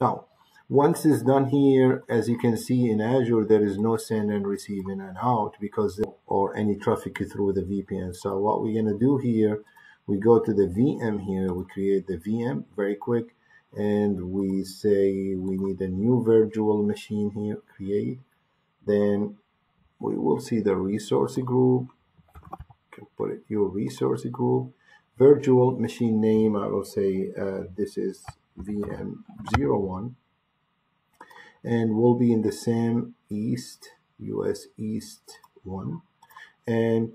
Now, once it's done here, as you can see in Azure, there is no send and receive in and out because or any traffic through the VPN. So what we're gonna do here, we go to the VM here, we create the VM very quick, and we say we need a new virtual machine here, create. Then we will see the resource group. Can put it your resource group. Virtual machine name, I will say uh, this is VM01 and we'll be in the same East, US East one. And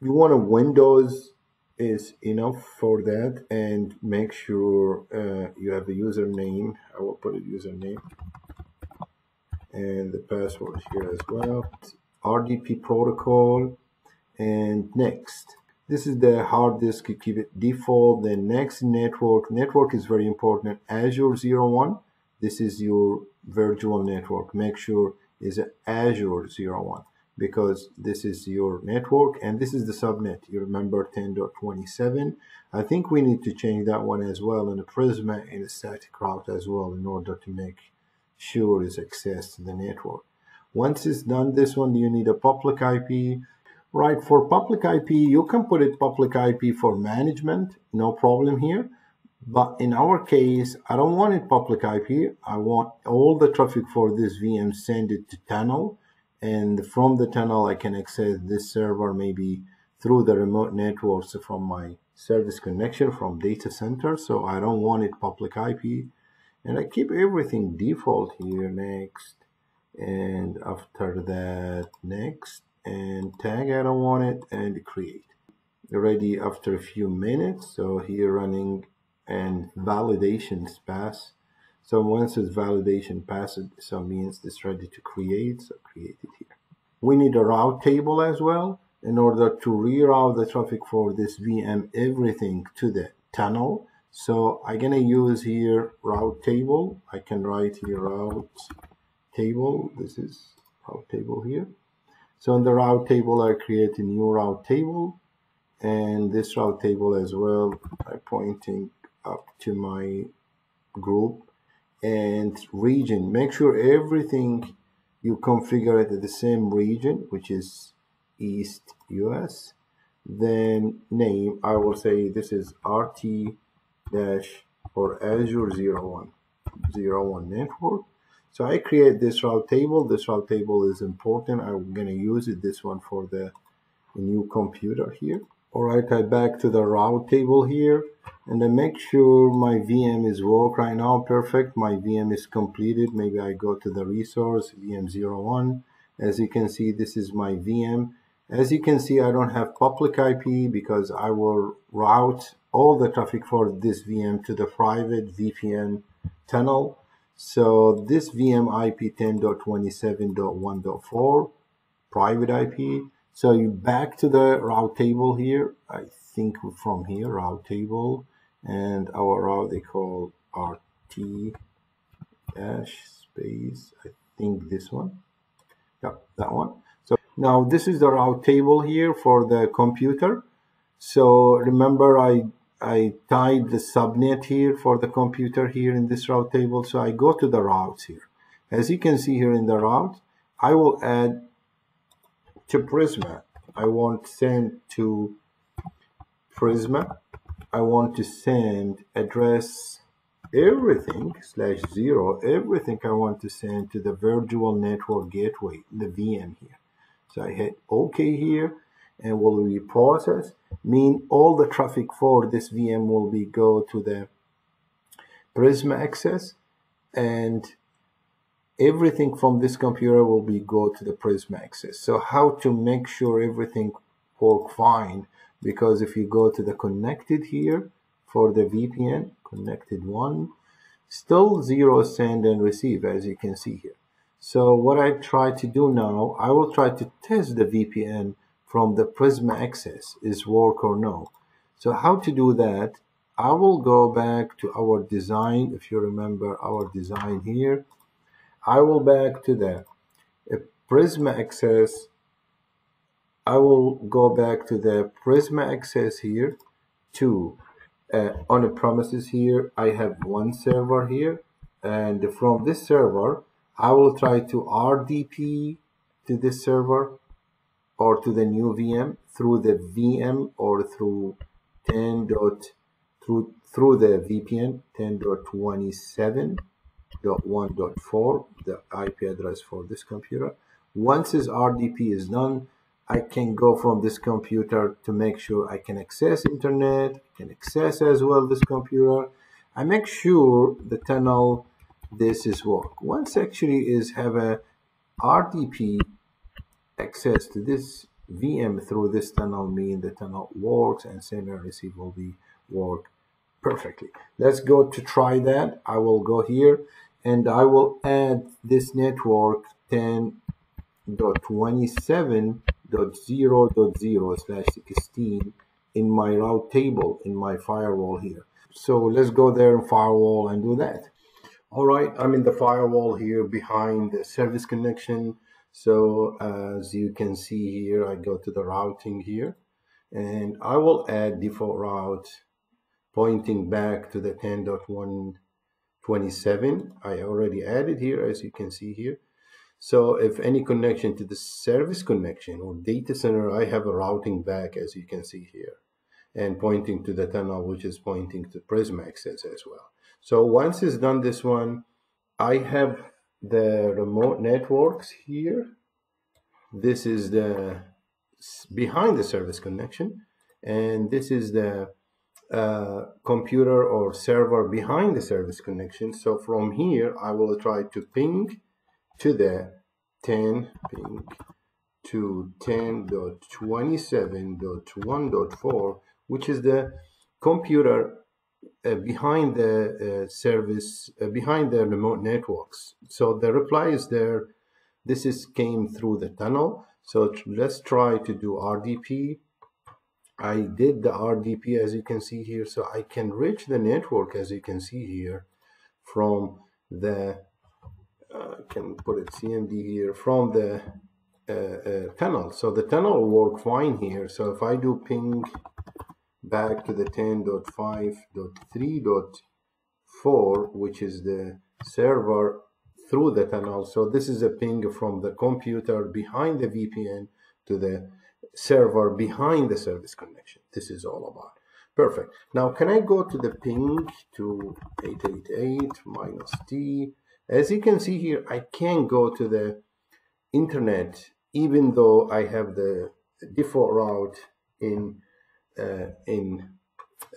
you want a Windows is enough for that and make sure uh, you have a username. I will put a username and the password here as well. RDP protocol and next. This is the hard disk, you keep it default. The next network, network is very important. Azure 01, this is your virtual network. Make sure is Azure 01 because this is your network and this is the subnet. You remember 10.27. I think we need to change that one as well in a Prisma and a static route as well in order to make sure is access to the network. Once it's done this one, you need a public IP. Right, for public IP, you can put it public IP for management, no problem here. But in our case, I don't want it public IP. I want all the traffic for this VM send it to tunnel. And from the tunnel, I can access this server maybe through the remote networks from my service connection from data center. So I don't want it public IP. And I keep everything default here next. And after that, next. And tag, I don't want it. And create. Ready after a few minutes. So here running and validations pass. So once this validation passes, so means it's ready to create, so create it here. We need a route table as well in order to reroute the traffic for this VM everything to the tunnel. So I'm gonna use here route table. I can write here route table. This is route table here. So in the route table, I create a new route table and this route table as well by pointing up to my group and region. Make sure everything you configure it at the same region, which is East US. Then name, I will say this is RT dash or Azure 01, 01 network. So I create this route table. This route table is important. I'm going to use it, this one for the new computer here. All right, I back to the route table here and then make sure my VM is work right now. Perfect. My VM is completed. Maybe I go to the resource VM01. As you can see, this is my VM. As you can see, I don't have public IP because I will route all the traffic for this VM to the private VPN tunnel. So this VM IP 10.27.1.4 private IP so you back to the route table here. I think from here, route table, and our route they call RT dash space. I think this one. Yep, that one. So now this is the route table here for the computer. So remember I I tied the subnet here for the computer here in this route table. So I go to the routes here. As you can see here in the route, I will add to Prisma. I want send to Prisma. I want to send address everything slash zero, everything I want to send to the virtual network gateway, the VM here. So I hit OK here and will be processed. Mean all the traffic for this VM will be go to the Prisma access and everything from this computer will be go to the Prisma access. So how to make sure everything work fine? Because if you go to the connected here for the VPN, connected one, still zero send and receive as you can see here. So what I try to do now, I will try to test the VPN from the Prisma access is work or no. So how to do that? I will go back to our design. If you remember our design here, I will back to the Prisma access. I will go back to the Prisma access here to uh, on the premises here. I have one server here And from this server, I will try to RDP to this server or to the new VM through the VM or through 10. Dot, through through the VPN 10.27.1.4, the IP address for this computer. Once this RDP is done, I can go from this computer to make sure I can access internet, I can access as well this computer. I make sure the tunnel this is work. Once actually is have a RDP access to this VM through this tunnel mean the tunnel works and send receive will be work perfectly. Let's go to try that. I will go here and I will add this network 10.27.0.0 slash 16 in my route table in my firewall here. So let's go there in firewall and do that. All right, I'm in the firewall here behind the service connection. So as you can see here, I go to the routing here and I will add default route pointing back to the 10.127 I already added here as you can see here. So if any connection to the service connection or data center I have a routing back as you can see here and pointing to the tunnel which is pointing to Prisma access as well. So once it's done this one I have the remote networks here this is the behind the service connection and this is the uh, computer or server behind the service connection. So from here, I will try to ping to the 10 ping to 10.27.1.4, which is the computer behind the uh, service, uh, behind the remote networks. So the reply is there. This is came through the tunnel. So let's try to do RDP I did the RDP as you can see here. So I can reach the network as you can see here from the, uh, can put it CMD here, from the uh, uh, tunnel. So the tunnel work fine here. So if I do ping back to the 10.5.3.4, which is the server through the tunnel. So this is a ping from the computer behind the VPN to the server behind the service connection. This is all about. Perfect. Now, can I go to the ping to 888 minus T? As you can see here, I can go to the internet even though I have the default route in in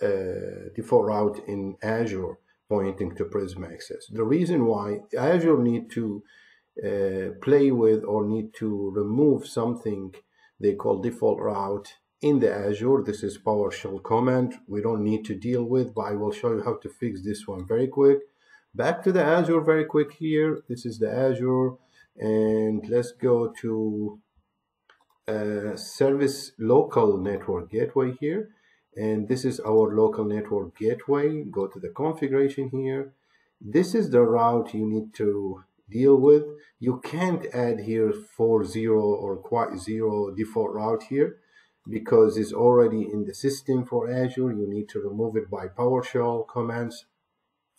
uh, default route in Azure pointing to Prisma Access. The reason why Azure need to uh, play with or need to remove something they call default route in the Azure. This is PowerShell command we don't need to deal with, but I will show you how to fix this one very quick. Back to the Azure very quick here. This is the Azure and let's go to uh, service local network gateway here. And this is our local network gateway. Go to the configuration here. This is the route you need to deal with. You can't add here for zero or quad zero default route here because it's already in the system for Azure. You need to remove it by PowerShell commands.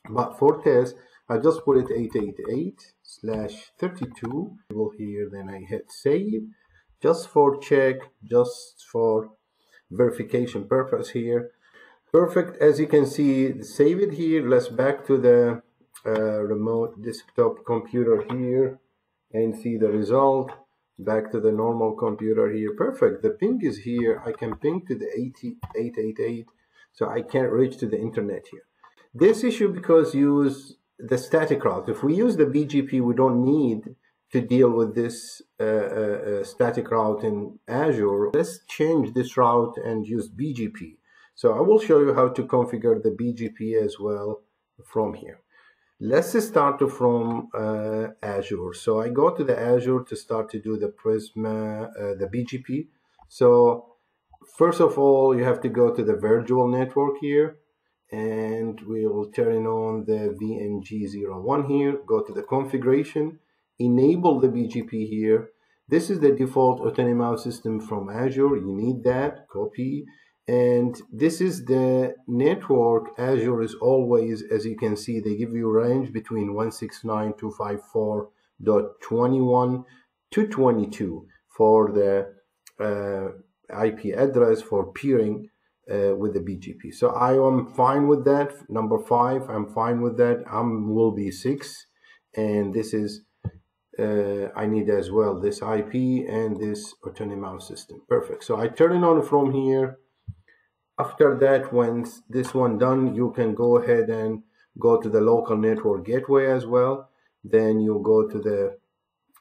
But for test, I just put it 888 slash 32. Will here, then I hit save just for check, just for verification purpose here. Perfect. As you can see, save it here. Let's back to the uh, remote desktop computer here and see the result. Back to the normal computer here. Perfect. The ping is here. I can ping to the 8888, so I can't reach to the internet here. This issue because use the static route. If we use the BGP we don't need to deal with this uh, uh, uh, static route in Azure let's change this route and use BGP so I will show you how to configure the BGP as well from here Let's start from uh, Azure. So I go to the Azure to start to do the Prisma, uh, the BGP. So first of all, you have to go to the virtual network here and we will turn on the VNG01 here, go to the configuration, enable the BGP here. This is the default autonomous system from Azure. You need that, copy, And this is the network. Azure is always, as you can see, they give you a range between 169.254.21 to 22 for the uh, IP address for peering uh, with the BGP. So I am fine with that. Number five, I'm fine with that. I'm will be six, and this is uh, I need as well this IP and this autonomous system. Perfect. So I turn it on from here. After that, when this one done, you can go ahead and go to the local network gateway as well. Then you go to the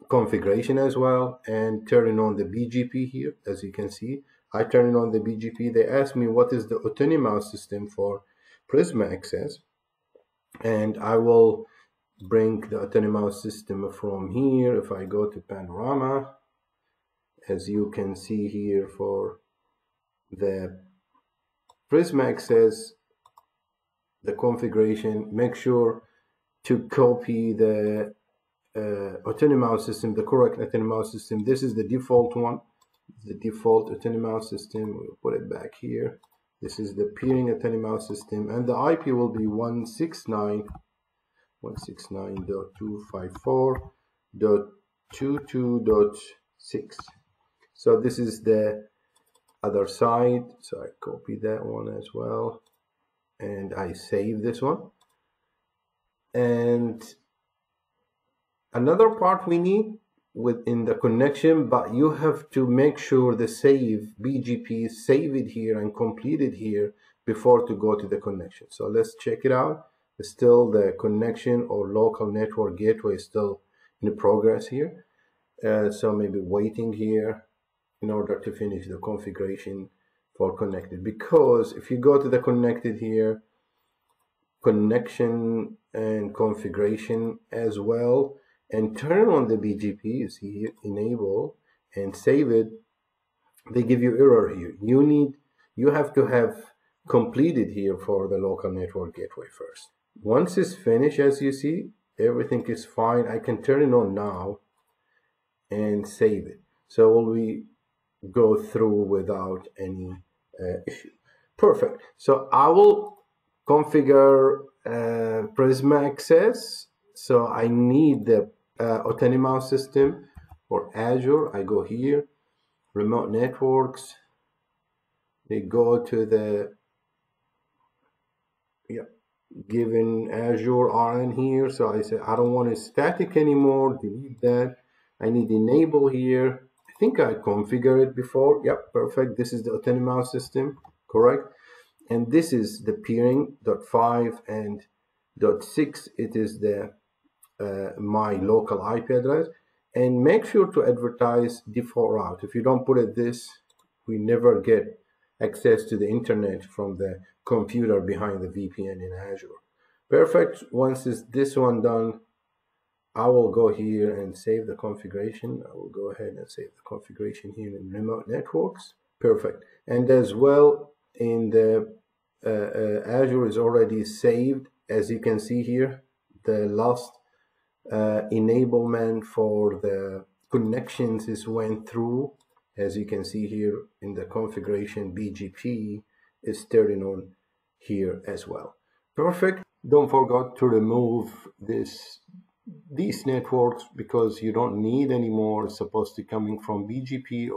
configuration as well and turning on the BGP here, as you can see. I turn on the BGP. They ask me what is the autonomous system for Prisma Access. And I will bring the autonomous system from here. If I go to Panorama, as you can see here for the Prisma Access, the configuration, make sure to copy the uh, autonomous system, the correct autonomous system. This is the default one, the default autonomous system. We'll put it back here. This is the peering autonomous system, and the IP will be 169 169.254.22.6 so this is the other side. So I copy that one as well. And I save this one. And another part we need within the connection but you have to make sure the save BGP save it here and complete it here before to go to the connection. So let's check it out still the connection or local network gateway is still in progress here. Uh, so maybe waiting here in order to finish the configuration for connected. Because if you go to the connected here, connection and configuration as well, and turn on the BGP, you see here, enable and save it, they give you error here. You need, you have to have completed here for the local network gateway first. Once it's finished, as you see, everything is fine. I can turn it on now and save it. So we go through without any uh, issue. Perfect. So I will configure uh, Prisma Access. So I need the uh, autonomous system for Azure. I go here, remote networks. They go to the, yeah, given Azure RN here. So I said, I don't want it static anymore. Delete that. I need enable here. I think I configured it before. Yep, perfect. This is the autonomous system, correct? And this is the peering dot five and dot six. It is the uh, my local IP address. And make sure to advertise default route. If you don't put it this, we never get access to the internet from the computer behind the VPN in Azure. Perfect. Once is this one done, I will go here and save the configuration. I will go ahead and save the configuration here in remote networks. Perfect. And as well in the uh, uh, Azure is already saved. As you can see here, the last uh, enablement for the connections is went through. As you can see here in the configuration, BGP is turning on here as well. Perfect. Don't forget to remove this these networks because you don't need anymore. It's supposed to coming from BGP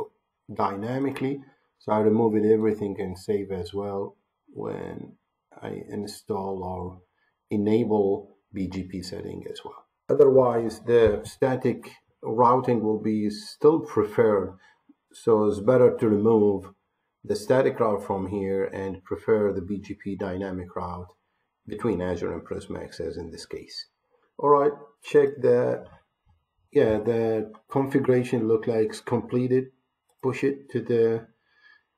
dynamically. So I removed everything and save as well when I install or enable BGP setting as well. Otherwise, the static routing will be still preferred. So it's better to remove the static route from here and prefer the BGP dynamic route between Azure and Prisma Access in this case. All right, check the, yeah, the configuration look like it's completed. Push it to the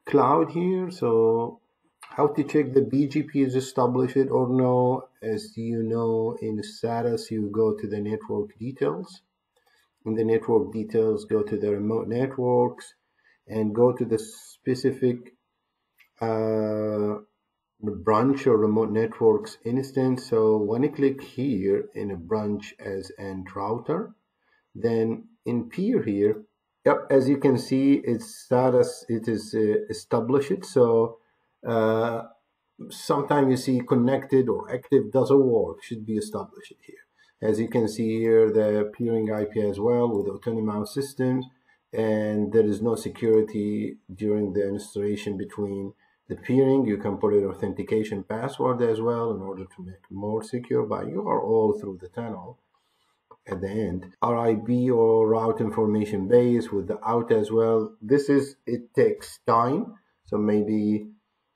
cloud here. So how to check the BGP is established or no. As you know, in the status, you go to the network details. In the network details, go to the remote networks and go to the specific uh, branch or remote networks instance. So when you click here in a branch as end router, then in peer here, yep, as you can see, it's status, it is uh, established. So Uh, sometimes you see connected or active doesn't work, should be established here. As you can see here, the peering IP as well with autonomous systems, and there is no security during the installation between the peering. You can put an authentication password as well in order to make more secure, but you are all through the tunnel at the end. RIB or route information base with the out as well. This is, it takes time. So maybe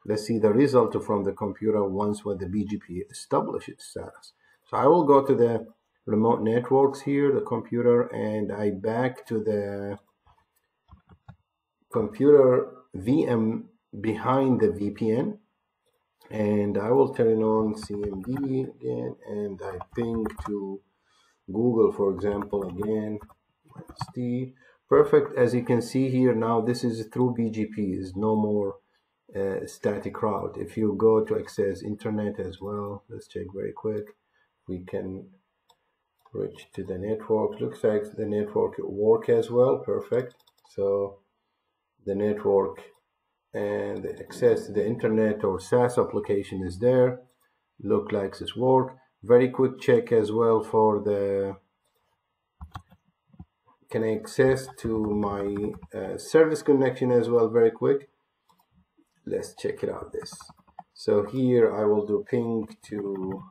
let's see the result from the computer once when the BGP establishes status. So I will go to the remote networks here, the computer, and I back to the computer VM behind the VPN and I will turn on CMD again and I ping to Google for example again. T perfect. As you can see here now this is through BGP is no more uh, static route. If you go to access internet as well let's check very quick. We can reach to the network. Looks like the network work as well. Perfect. So the network and the access to the internet or SaaS application is there. Look like this work. Very quick check as well for the can I access to my uh, service connection as well very quick. Let's check it out this. So here I will do ping to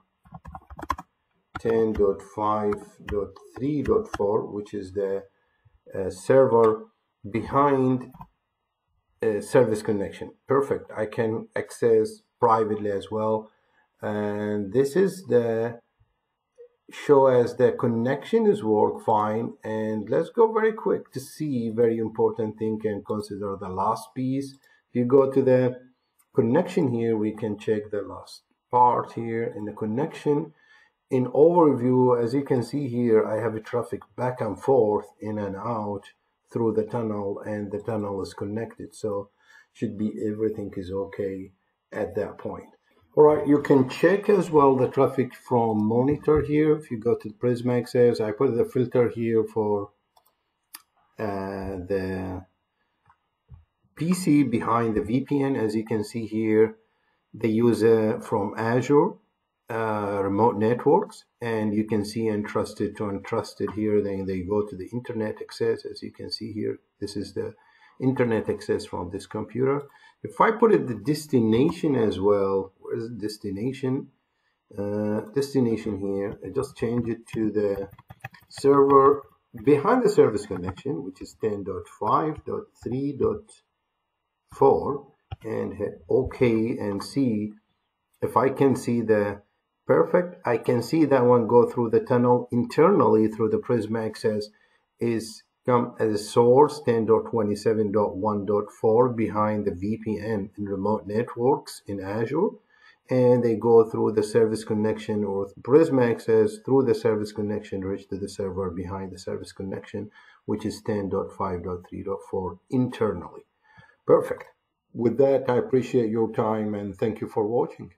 10.5.3.4 which is the uh, server behind Uh, service connection. Perfect. I can access privately as well. And this is the show as the connection is work fine. And let's go very quick to see very important thing and consider the last piece. If you go to the connection here, we can check the last part here in the connection. In overview, as you can see here, I have a traffic back and forth in and out through the tunnel and the tunnel is connected. So should be everything is okay at that point. All right, you can check as well the traffic from monitor here. If you go to Prisma Access, I put the filter here for uh, the PC behind the VPN. As you can see here, they use uh, from Azure uh, remote networks and you can see untrusted to untrusted here. Then they go to the internet access. As you can see here this is the internet access from this computer. If I put it the destination as well where's the destination? Uh, destination here. I just change it to the server behind the service connection which is 10.5.3.4 and hit OK and see if I can see the Perfect. I can see that one go through the tunnel internally through the Prisma Access is come as a source 10.27.1.4 behind the VPN in remote networks in Azure. And they go through the service connection or Prisma Access through the service connection, reach to the server behind the service connection, which is 10.5.3.4 internally. Perfect. With that, I appreciate your time and thank you for watching.